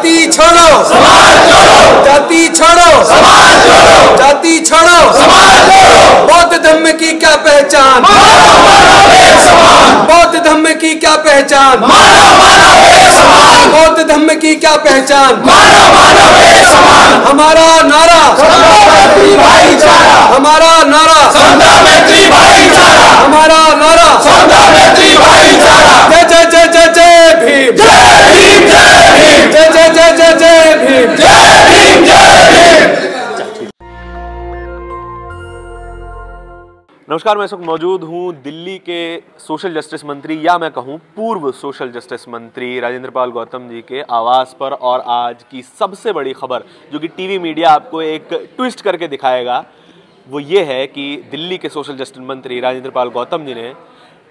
जाति छोड़ो। जाति छोड़ो। जाति छोड़ो। बौद्ध धर्म की क्या पहचान? बौद्ध धर्म की क्या पहचान? बौद्ध धर्म की क्या पहचान? हमारा नारा। हमारा नारा। नमस्कार, मैं इस वक्त मौजूद हूँ दिल्ली के सोशल जस्टिस मंत्री या मैं कहूँ पूर्व सोशल जस्टिस मंत्री राजेंद्र पाल गौतम जी के आवास पर और आज की सबसे बड़ी खबर जो कि टीवी मीडिया आपको एक ट्विस्ट करके दिखाएगा, वो ये है कि दिल्ली के सोशल जस्टिस मंत्री राजेंद्र पाल गौतम जी ने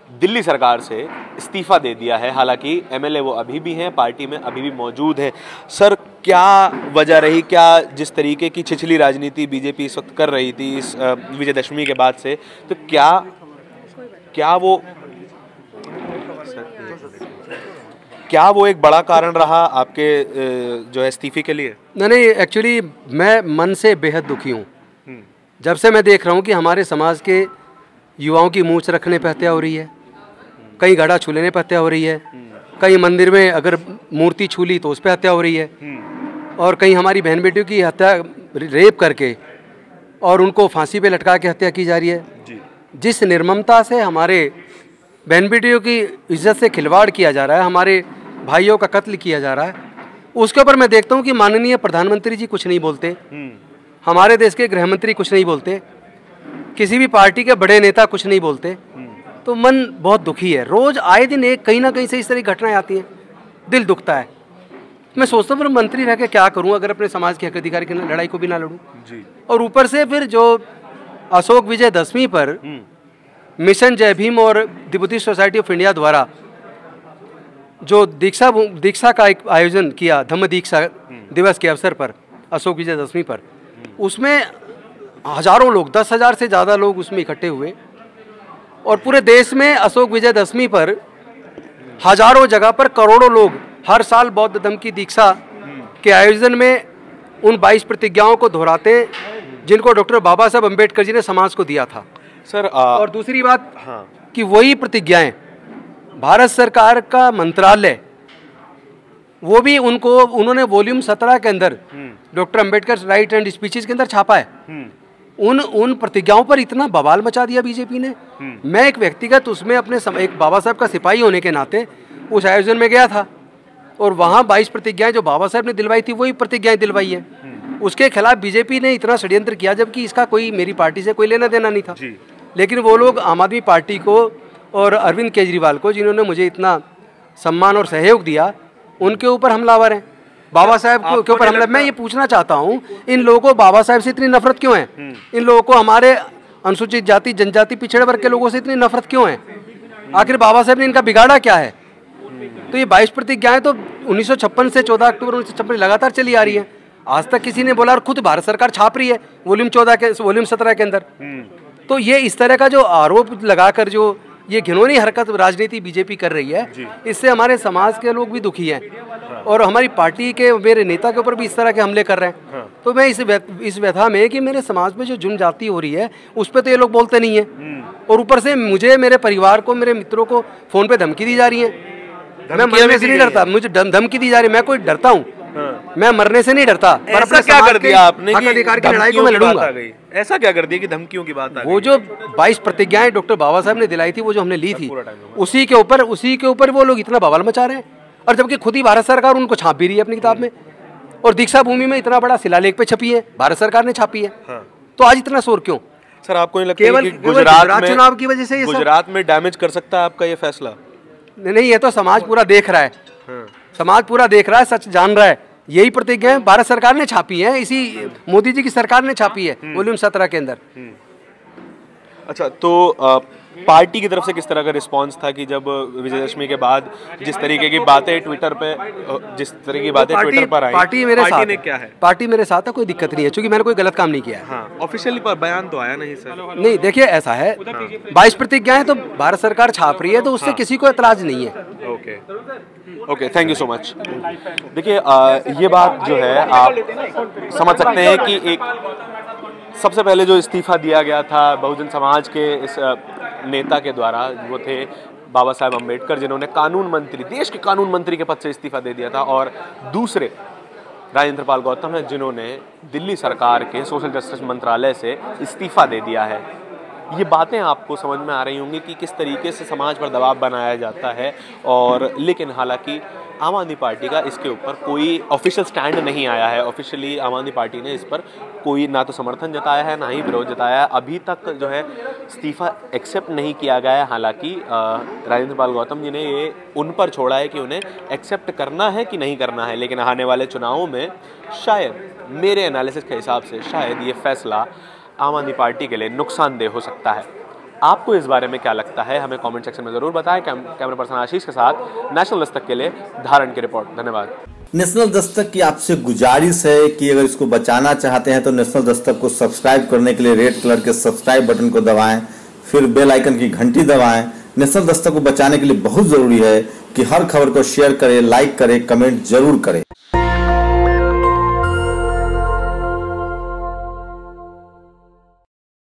दिल्ली सरकार से इस्तीफा दे दिया है। हालाँकि एमएलए वो अभी भी हैं पार्टी में अभी भी मौजूद हैं। सर क्या वजह रही? क्या जिस तरीके की छिछली राजनीति बीजेपी इस वक्त कर रही थी इस विजयदशमी के बाद से तो क्या क्या वो क्या वो एक बड़ा कारण रहा आपके जो है इस्तीफे के लिए? नहीं नहीं एक्चुअली मैं मन से बेहद दुखी हूँ। जब से मैं देख रहा हूँ कि हमारे समाज के युवाओं की मूछ रखने पर हत्या हो रही है कहीं घड़ा छू लेने पर हत्या हो रही है। कहीं मंदिर में अगर मूर्ति छू ली तो उस पर हत्या हो रही है। और कहीं हमारी बहन बेटियों की हत्या रेप करके और उनको फांसी पे लटका के हत्या की जा रही है। जिस निर्ममता से हमारे बहन बेटियों की इज़्ज़त से खिलवाड़ किया जा रहा है हमारे भाइयों का कत्ल किया जा रहा है उसके ऊपर मैं देखता हूँ कि माननीय प्रधानमंत्री जी कुछ नहीं बोलते। हमारे देश के गृह मंत्री कुछ नहीं बोलते। किसी भी पार्टी के बड़े नेता कुछ नहीं बोलते। तो मन बहुत दुखी है। रोज आए दिन एक कहीं ना कहीं से इस तरह की घटनाएँ आती हैं। दिल दुखता है। मैं सोचता हूँ फिर मंत्री रह के क्या करूँ? अगर अपने समाज के हक अधिकार की लड़ाई को भी ना लड़ूँ। जी। और ऊपर से फिर जो अशोक विजय दसवीं पर मिशन जय भीम और द सोसाइटी ऑफ़ इंडिया द्वारा जो दीक्षा दीक्षा का एक आयोजन किया धम्म दीक्षा दिवस के अवसर पर अशोक विजय दसवीं पर उसमें हज़ारों लोग दस हज़ार से ज़्यादा लोग उसमें इकट्ठे हुए। और पूरे देश में अशोक विजय दसवीं पर हज़ारों जगह पर करोड़ों लोग हर साल बौद्ध धर्म की दीक्षा के आयोजन में उन 22 प्रतिज्ञाओं को दोहराते हैं जिनको डॉक्टर बाबा साहब अंबेडकर जी ने समाज को दिया था। सर आ, और दूसरी बात हाँ। कि वही प्रतिज्ञाएँ भारत सरकार का मंत्रालय वो भी उनको उन्होंने वॉल्यूम सत्रह के अंदर doctor Ambedkar write and speeches के अंदर छापा है। उन उन प्रतिज्ञाओं पर इतना बवाल मचा दिया बीजेपी ने। मैं एक व्यक्तिगत उसमें अपने सम, एक बाबा साहब का सिपाही होने के नाते उस आयोजन में गया था और वहाँ बाईस प्रतिज्ञाएँ जो बाबा साहब ने दिलवाई थी वही प्रतिज्ञाएँ दिलवाई है। उसके खिलाफ बीजेपी ने इतना षड्यंत्र किया जबकि इसका कोई मेरी पार्टी से कोई लेना देना नहीं था। लेकिन वो लोग आम आदमी पार्टी को और अरविंद केजरीवाल को जिन्होंने मुझे इतना सम्मान और सहयोग दिया उनके ऊपर हमलावर हैं। बाबा साहब को ऊपर हमला। मैं ये पूछना चाहता हूँ इन लोगों को बाबा साहब से इतनी नफरत क्यों है? इन लोगों को हमारे अनुसूचित जाति जनजाति पिछड़े वर्ग के लोगों से इतनी नफरत क्यों है? आखिर बाबा साहब ने इनका बिगाड़ा क्या है? तो ये बाईस प्रतिज्ञाएँ तो उन्नीस सौ छप्पन से 14 अक्टूबर उन्नीस सौ छप्पन लगातार चली आ रही है। आज तक किसी ने बोला और खुद भारत सरकार छाप रही है वॉल्यूम चौदह के वॉल्यूम सत्रह के अंदर। तो ये इस तरह का जो आरोप लगाकर जो ये घिनौनी हरकत राजनीति बीजेपी कर रही है इससे हमारे समाज के लोग भी दुखी हैं। और हमारी पार्टी के मेरे नेता के ऊपर भी इस तरह के हमले कर रहे हैं। तो मैं इस व्यथ- इस व्यथा में कि मेरे समाज में जो जुर्म जाति हो रही है उस पर तो ये लोग बोलते नहीं है। और ऊपर से मुझे मेरे परिवार को मेरे मित्रों को फ़ोन पे धमकी दी जा रही है। मैं मरने से नहीं डरता मुझे धमकी दी जा रही है। मैं कोई डरता हूँ। मैं मरने से नहीं डरता। पर ऐसा क्या कर दिया आपने कि अधिकार की लड़ाई को मैं लड़ूँगा। ऐसा क्या कर दिया कि धमकियों की बात आ वो जो 22 प्रतिज्ञाएँ डॉक्टर बाबा साहब ने दिलाई थी वो जो हमने ली थी उसी के ऊपर उसी के ऊपर वो लोग इतना बवाल मचा रहे हैं। और जबकि खुद ही भारत सरकार उनको छाप भी रही है अपनी किताब में। और दीक्षा भूमि में इतना बड़ा शिलालेख पे छपी है भारत सरकार ने छापी है। हाँ। तो आज इतना शोर क्यों? सर आपको नहीं लगता केवल- है गुजरात चुनाव की वजह से ये गुजरात में डैमेज कर सकता है आपका ये फैसला? नहीं नहीं, ये तो समाज पूरा देख रहा है। समाज पूरा देख रहा है सच जान रहा है। यही प्रतिज्ञाएँ भारत सरकार ने छापी है इसी मोदी जी की सरकार ने छापी है वॉल्यूम सत्रह के अंदर। अच्छा तो पार्टी की तरफ़ से किस तरह का रिस्पांस था कि जब विजयदशमी के बाद जिस तरीके की बातें ट्विटर पे जिस तरह की बातें ट्विटर पर आई पार्टी मेरे पार्टी साथ ने क्या है? पार्टी मेरे साथ है कोई दिक्कत नहीं है क्योंकि मैंने कोई गलत काम नहीं किया है। हाँ ऑफिशियली पर बयान तो आया नहीं सर। नहीं देखिए ऐसा है बाईस प्रतिज्ञाएँ तो भारत सरकार छाप रही है तो हाँ। उससे किसी को एतराज़ नहीं है। Okay. Okay thank you so much देखिए ये बात जो है आप समझ सकते हैं कि एक सबसे पहले जो इस्तीफा दिया गया था बहुजन समाज के इस नेता के द्वारा वो थे बाबा साहेब अंबेडकर जिन्होंने कानून मंत्री, देश के कानून मंत्री के पद से इस्तीफा दे दिया था। और दूसरे राजेंद्र पाल गौतम हैं, जिन्होंने दिल्ली सरकार के सोशल जस्टिस मंत्रालय से इस्तीफा दे दिया है। ये बातें आपको समझ में आ रही होंगी कि किस तरीके से समाज पर दबाव बनाया जाता है और लेकिन हालाँकि आम आदमी पार्टी का इसके ऊपर कोई ऑफिशियल स्टैंड नहीं आया है। ऑफिशियली आम आदमी पार्टी ने इस पर कोई ना तो समर्थन जताया है, ना ही विरोध जताया है। अभी तक जो है इस्तीफा एक्सेप्ट नहीं किया गया है। हालाँकि राजेंद्र पाल गौतम जी ने ये उन पर छोड़ा है कि उन्हें एक्सेप्ट करना है कि नहीं करना है। लेकिन आने वाले चुनावों में शायद, मेरे एनालिसिस के हिसाब से शायद ये फैसला आम आदमी पार्टी के लिए नुकसानदेह हो सकता है। आपको इस बारे में क्या लगता है हमें कमेंट सेक्शन में ज़रूर बताएँ। कैम, कैमरा पर्सन आशीष के साथ नेशनल दस्तक के लिए धारण की रिपोर्ट धन्यवाद। नेशनल दस्तक की आपसे गुजारिश है कि अगर इसको बचाना चाहते हैं तो नेशनल दस्तक को सब्सक्राइब करने के लिए रेड कलर के सब्सक्राइब बटन को दबाएँ फिर बेल आइकन की घंटी दबाएँ। नेशनल दस्तक को बचाने के लिए बहुत ज़रूरी है कि हर खबर को शेयर करें लाइक करें कमेंट ज़रूर करें।